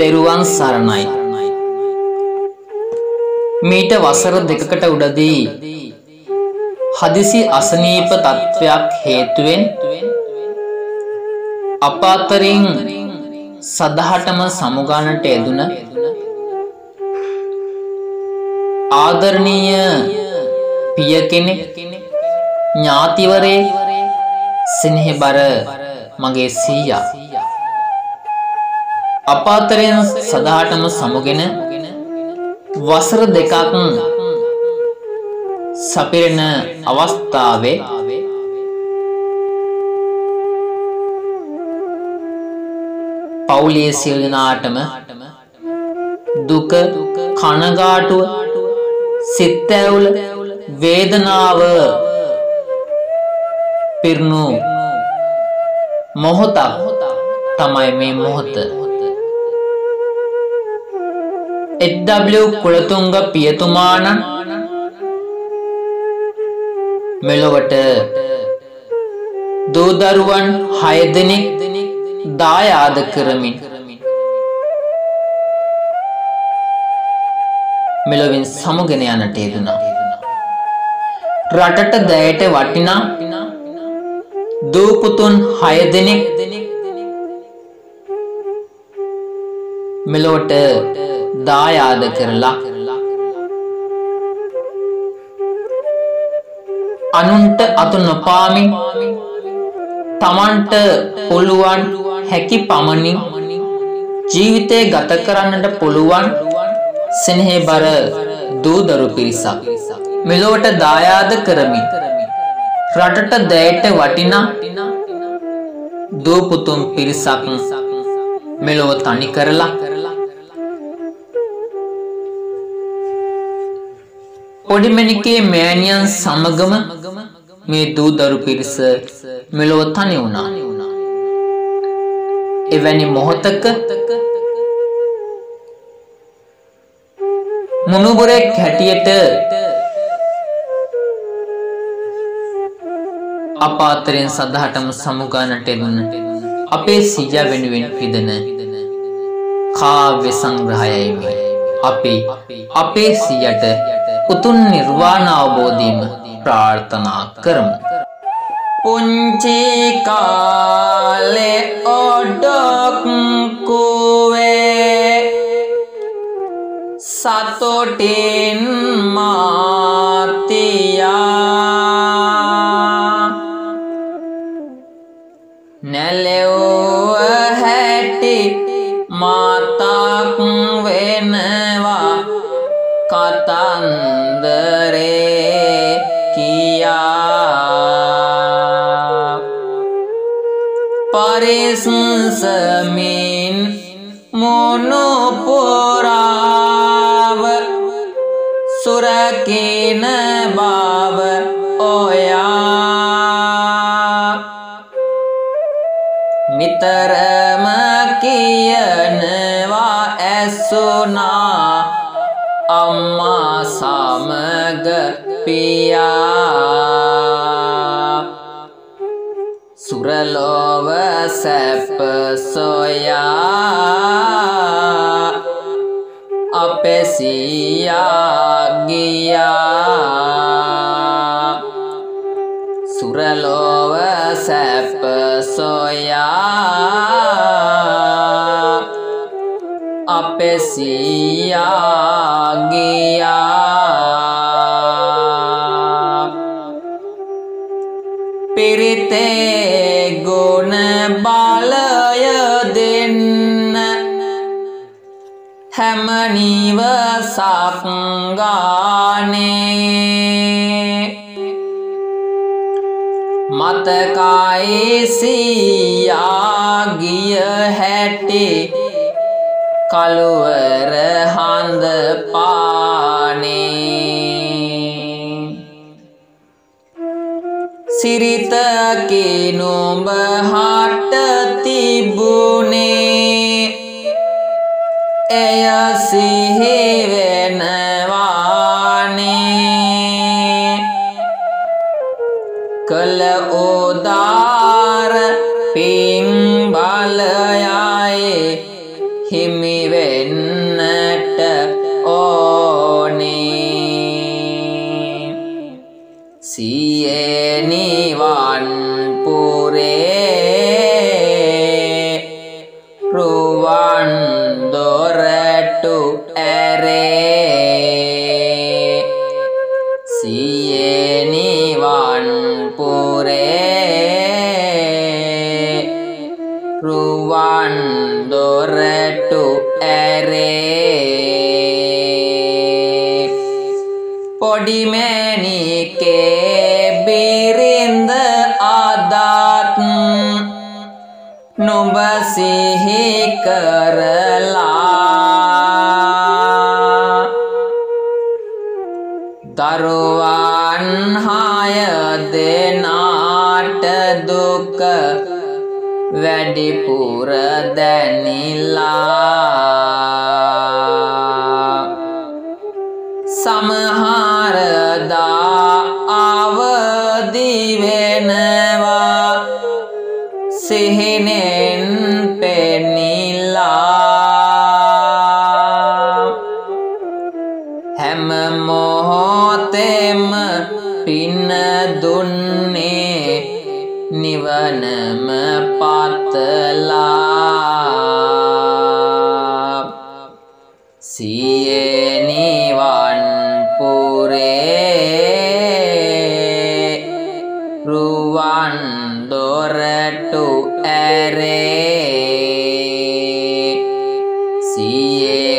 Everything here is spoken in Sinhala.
තෙරුවන් සරණයි. මීට වසර දෙකකට උඩදී හදිසි අසනීප තත්ත්වයක් හේතුවෙන් අප අතරින් සදහටම සමුගන්නට යෙදුන ආදරණීය පිය කෙනෙක් ඥාතිවරේ සෙනෙහබර මගේ සීයා අප අතරින් සදාටම සමුගෙන වසර දෙකක් සපිරෙන අවස්ථාවේ පවුලේ සියලු දෙනාටම දුක කනගාටුව සිත් ඇවුල වේදනාව පිරුණු මොහොතක් තමයි මේ මොහොත. එඩ්ඩබ්ලිව් කුලතුංග පියතුමාණන් මෙලොවට දූදරුවන් හයදෙනෙක් දායාද කරමින් මෙලොවින් සමුගෙන යනට යෙදුණා. රටට දැයට වටිනා දූපුතුන් හයදෙනෙක් මෙලොවට දායාද කරලා. අනුන්ට අතු නොපාමින් තමන්ට පුළුවන් හැකි පමණින් ජීවිතය ගත කරන්නට පුළුවන් සෙනෙහේ බර දූදරු පිරිසක්. මෙලොවට දායාද කරමින් රටට දැයට වටිනා දූපුතුන් පිරිසක් මෙලොව තනි කරලා පොඩිමැණිකේ මෑණියන් සමගම මේ දූදරු පිරිස මෙලොව තනි වුණා. එවැනි මොහොතක මුණුබුරෙක් හැටියට අප අතරින් සදහටම සමුගානට එදුන අපේ සිජා වෙනුවෙන් පිදෙන කාව්‍ය සංග්‍රහයයි මේ. අපි අපේ සියට උතුම් නිර්වාණ අවබෝධීම ප්‍රාර්ථනා කරමු. පුංචි කාලේ ඔඩොක් කුවේ සතොටින් නැලෙව්ව හැටි මාතක් වෙනවා. කතන්දරේ කියා. පරිසසමින් මොනොපොරාව සුරකින නිතරම කියනවා ඇසුනා. අම්මා සමග පියා. සුරලොව සැප සොයා. අපේ සියා ගියා. සුරලොව සැප සොයා. අපේ සියා ගියා. පිරිතේ ගුණ බලය දෙන්න. හැම නිවසක් ගානේ. මතකයි සියා ගිය හැටි. කළුවර හඳ පානේ සිරිතකි නුඹ හට තිබුණේ එය සිහිවෙනවානේ කළ උදාර පින් බලයයි हिमिवेन्नटि सियेनिवान्पुरे रुवाण्डोरटु टरे सिये रुवान् නුඹ සිහි කරලා දරුවන් හය දෙනාට දුක වැඩිපුර දැනිලා. සමහරදා හැම මොහොතෙම පින දුන්නේ නිවනම පතලා. සියේ නිවන් පුරේ රුවන් දොරටු ඇරේ. සියේ